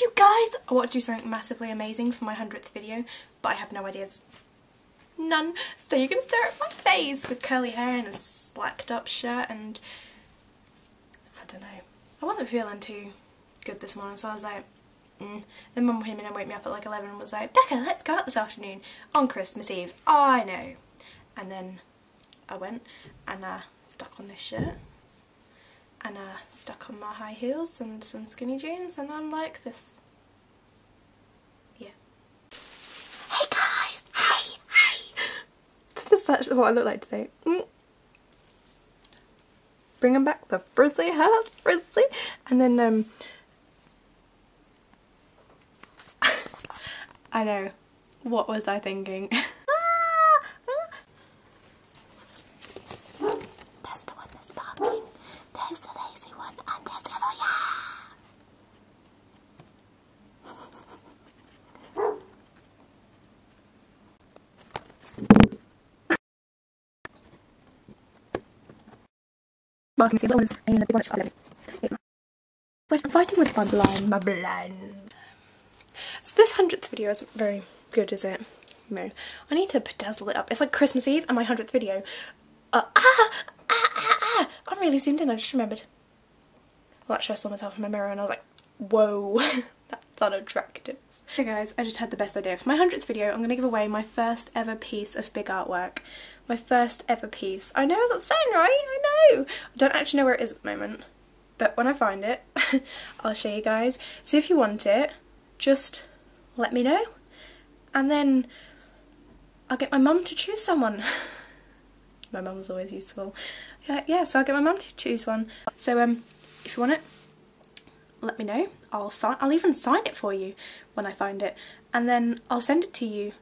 you guys! I want to do something massively amazing for my 100th video, but I have no ideas. None. So you can stare at my face with curly hair and a slacked up shirt and... I don't know. I wasn't feeling too good this morning, so I was like, mm. Then mum came in and woke me up at like 11 and was like, Becca, let's go out this afternoon on Christmas Eve. Oh, I know. And then I went and I uh, stuck on this shirt and uh, stuck on my high heels and some skinny jeans and I'm like this. Yeah. Hey guys! Hey! Hey! this is actually what I look like today. Mm. Bringing back the frizzy hair, frizzy! And then, um... I know. What was I thinking? Marking ones and the big ones But I'm fighting with my blind, my blind. So this hundredth video isn't very good, is it? No. I need to bedazzle it up. It's like Christmas Eve and my hundredth video. Uh, ah, ah, ah, ah. I'm really zoomed in. I just remembered. Well, actually, I saw myself in my mirror and I was like, whoa, that's unattractive. Hey guys, I just had the best idea. For my 100th video, I'm going to give away my first ever piece of big artwork. My first ever piece. I know that's saying right, I know! I don't actually know where it is at the moment, but when I find it, I'll show you guys. So if you want it, just let me know, and then I'll get my mum to choose someone. my mum's always useful. Yeah, yeah, so I'll get my mum to choose one. So um, if you want it, let me know. I'll sign. I'll even sign it for you when I find it, and then I'll send it to you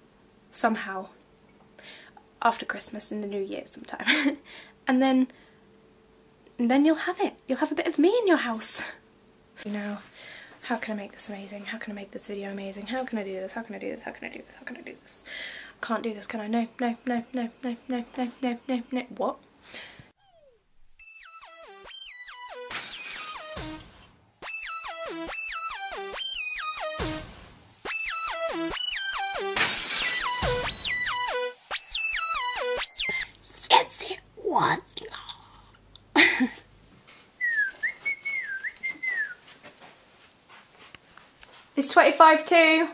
somehow after Christmas in the new year sometime, and then and then you'll have it. You'll have a bit of me in your house. You know, how can I make this amazing? How can I make this video amazing? How can I do this? How can I do this? How can I do this? How can I do this? Can't do this, can I? No, no, no, no, no, no, no, no, no, no. What? It's 25 to.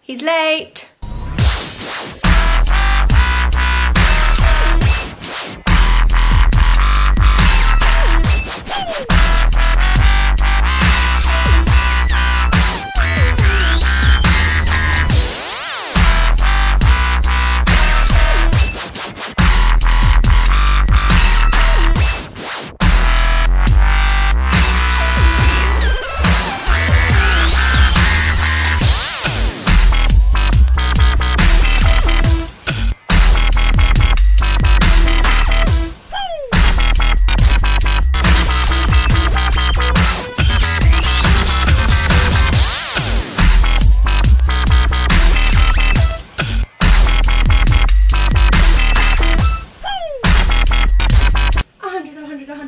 He's late.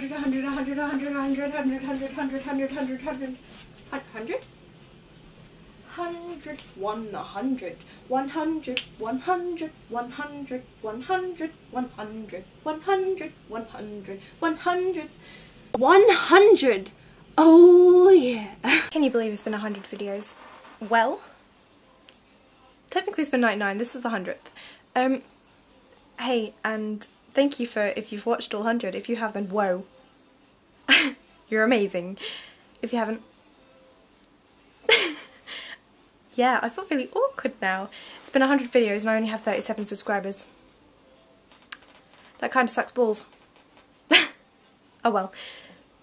Hundred, one hundred, one hundred, one hundred, one hundred, one hundred, one hundred, one hundred, one hundred, one hundred, one hundred. Oh yeah. Can you believe it's been a hundred videos? Well, technically it's been 99, this is the 100th. Um, hey, and thank you for, if you've watched all 100, if you have then whoa. You're amazing. If you haven't, yeah, I feel really awkward now. It's been 100 videos and I only have 37 subscribers. That kind of sucks balls. oh well.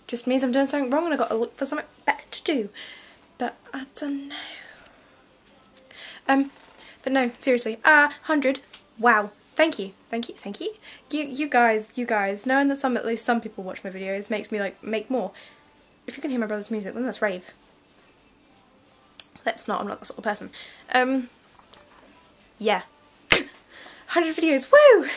Just means I'm doing something wrong and I've got to look for something better to do. But I don't know. Um, but no, seriously. Ah, uh, 100. Wow. Thank you. Thank you. Thank you. You you guys, you guys, knowing that some at least some people watch my videos makes me like make more. If you can hear my brother's music, then that's rave. Let's not, I'm not that sort of person. Um, yeah. 100 videos, woo!